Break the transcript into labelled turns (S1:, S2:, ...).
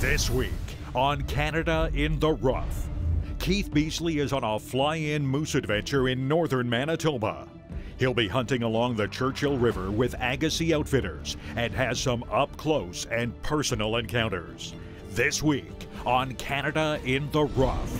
S1: This week on Canada in the Rough, Keith Beasley is on a fly in moose adventure in northern Manitoba. He'll be hunting along the Churchill River with Agassiz Outfitters and has some up close and personal encounters. This week on Canada in the Rough.